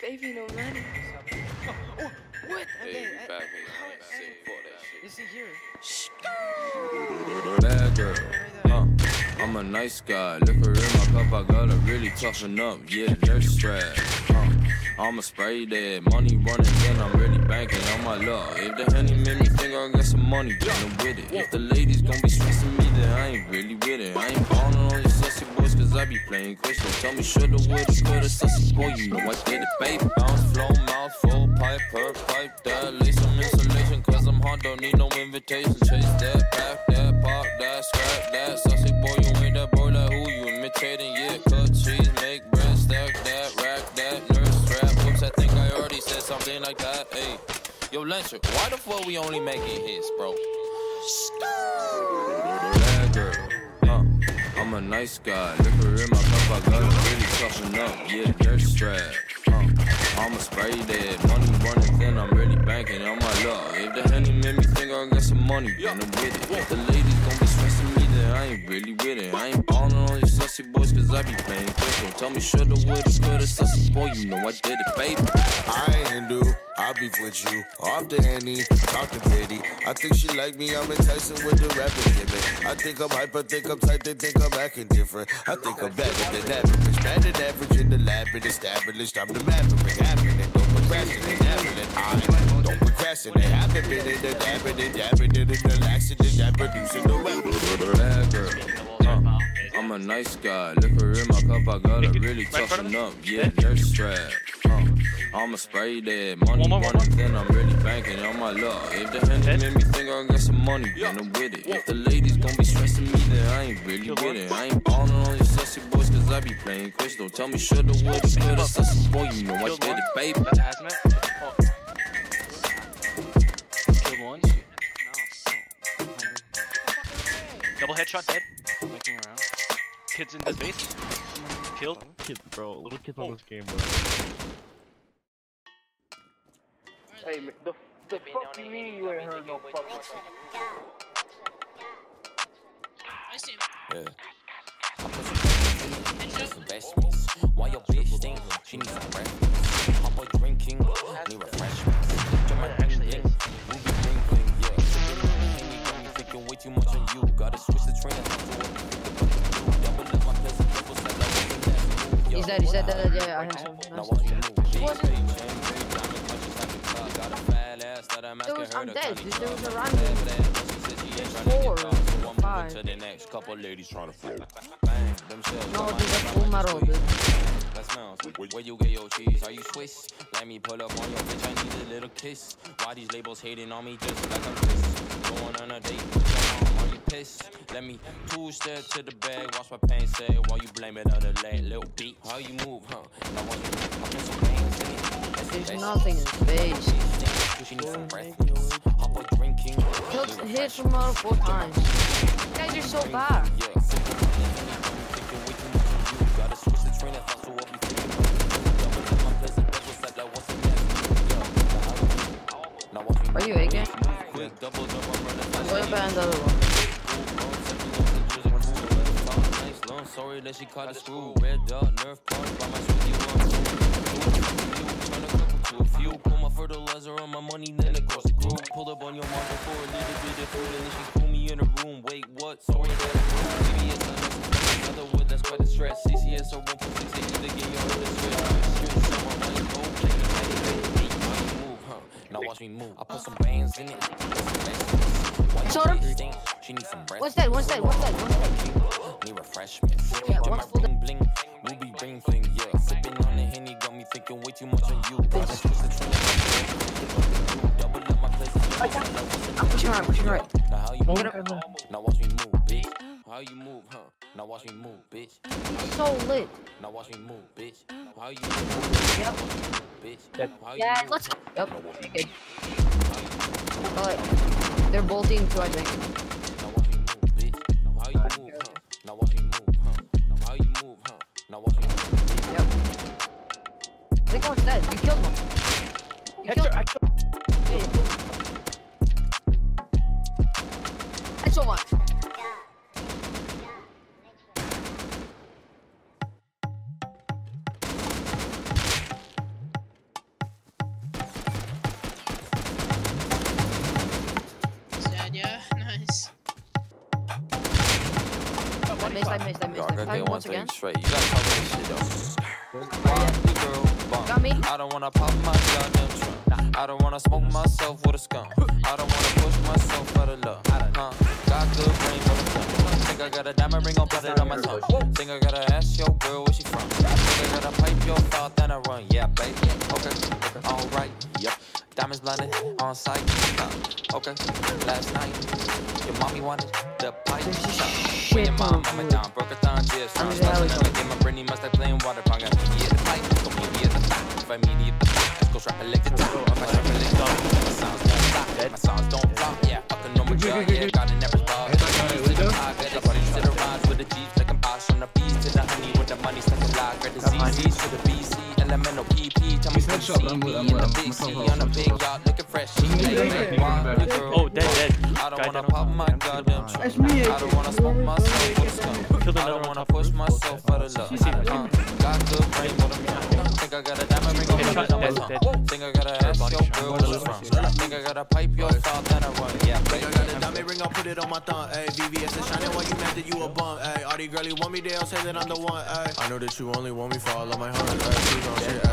Baby, no money. Oh, what? Hey, Okay, I- back here. how- I ain't sick for that shit. Is he here? Bad girl, huh? I'm a nice guy. Liquor in my cup, I gotta really toughen up. Yeah, nurse strap, huh? I'ma spray that money running, then I'm really banking on my luck. If the honey made me think I got some money, then I'm with it. If the ladies gon' be I be playing crystal. Tell me shoulda, woulda, coulda, sussy boy, you know I did it, baby. Bounce, flow, mouth, full pipe, per pipe, that. Lay some insulation, cause I'm hot, don't need no invitation. Chase that, pack that, pop that, scrap that. Sussy boy, you ain't that boy, like who you imitating? Yeah, cut cheese, make bread, stack that, rack that, nurse strap. Oops, I think I already said something like that. Hey, yo, Lancer, why the fuck we only making hits, bro? Huh? I'm a nice guy. Liquor in my cup, I gotta really toughen up. Yeah, nurse strap, huh? I'ma spray that money running, then I'm really banking on my luck. If the honey made me think I got some money, then I'm with it. If the ladies gon' be stressing me, then I ain't really with it. I ain't ballin' on you sussy boys, cause I be playing crystal. Tell me shoulda, woulda, coulda, sussy boy, you know I did it, baby. I ain't do. I'll beef with you. Off the henny, talk to pity. I think she like me, I'm enticing with the rapping gimmick. I think I'm hyper, think I'm tight, they think I'm acting different. I think I'm better than average. Better than average in the lab, and established. I'm the maverick, happening. Don't procrastinate, happening. I don't procrastinate. In the dabbing and dabbing in the laxative, that producing the weapon. Huh? I'm a nice guy. Liquor in my cup, I gotta really toughen up. Yeah, nurse strap, huh? I'ma spray that money One running, then I'm really banking on my luck. If the honey made me think I got some money, then I'm with it. If the ladies gon' be stressing me, then I ain't really with it. I ain't ballin' on you sussy boys, cause I be playing crystal. Tell me shoulda, woulda, coulda, sussy boy, you know I did it, baby. That's hazmat. Killed one. Double headshot dead. Looking around. Kids in the base. Killed. Kid, bro, little kids on this game, bro. Hey, the, the fuck you mean you ain't heard no fucking Yeah. Why your bitch think she needs some breakfast? Papa drinking, need refreshments. Jump my bling punches like a clock. Got a fat ass that I'm dead. come There was a random- There's four, five. to the next couple ladies trying to shells No, dude, that's full metal, dude. That. Where you get your cheese? Are you Swiss? Let me pull up on your bitch. I need a little kiss. Why these labels hating on me just like I'm Chris? Going on a date with your mom. Are you pissed? Let me two step to the bag. Watch my pain say while you blame it on the leg. Little beat. How you move, huh? Now watch me move. I put some bangs in There's nothing in space. She needs some breakfast. Hop up drinking. Killed, hit from out four times. You guys are so bad. Yeah, sipping on the Henny, got me thinking way too much of you. Gotta switch the train of thought to what we thinking about you. Double up my pleasant levels like that was a next Yeah, now watch me Are you AK? move quick, double jump, I'm running fast. What about the one? Sorry that she caught the screw. Red dot, nerf punch by my switchy one. A couple to a few. Pull my fertilizer on my money, then it goes to group. Pull up on your mother for a little bit of food, and then she threw me in a room. Wait, what? Sorry that CBS another word that's quite a stress. CCS or 1.6, they either get you the stress. Street summer, money, go, play the money, baby. How you move, huh? Now watch me move. I put some bands in it. Why you Shut up. bitch think She needs some What's that? What's that? What's that? What's that? Need refreshments. Yeah, Got what's my full- bling bling, ruby bling bling, yeah. Sipping on the henny got me thinking way too much on you. Gotta switch the train. Double up my place. I'm pushing right, pushing right. Now how you Get move? Now watch me move, bitch. How you move, huh? Now watch me move, bitch. So lit. Now watch me move, bitch. How you move? Yep. Bitch. Yeah, let's. Yep. Now watch Good. Alright. They're bolting too, I think. Everyone's dead. You killed one. You Hector, killed I killed. Yeah, you killed one. Headshot one. I missed, I missed, I missed. Yo, I gotta get one thing again. straight. You gotta cover this shit, though. Got me. I don't wanna pop my goddamn trunk. I don't wanna smoke myself with a skunk. I don't wanna push myself for the love. Huh? Got good brain for the fun. Think I got a diamond ring, I'll put it on my tongue. Think I gotta ask your girl where she from. Think I gotta pipe your thought, then I run. Yeah, babe. Okay. Alright. Yep. Diamonds blinded on sight. Uh, okay. Last night, your mommy wanted the pipe your mom, mama down, broke a thumb, Slushin' and I get my headshot, I'm- CB I'm- in the I'm- big I'm C so on a big yacht, looking fresh. She like, why the girl Oh, dead, dead. I don't Guy wanna dead on pop top. my goddamn trunk. That's me. I don't wanna smoke myself with a skunk. Killed I another don't one wanna top push roof. myself for the love. Uh, got good brain for the Think I got a diamond ring on my Headshot, on my tongue. Think I gotta ask Body your shot. girl where you from. Think I gotta pipe your thought, then I run. Yeah, baby. I got a diamond ring, I'll put it on my thumb, ayy. VVS is shining while you mad that you a bum, ayy. All these girlies want me, they'll say that I'm the one, ayy. I know that you only want me for all of my hunt, ayy. Please don't shit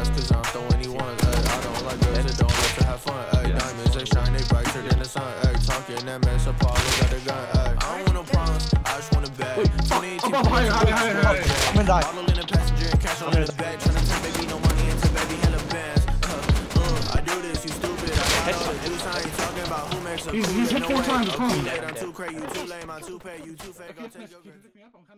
about who makes a He's- cool he's it, hit no four way. times, A come on.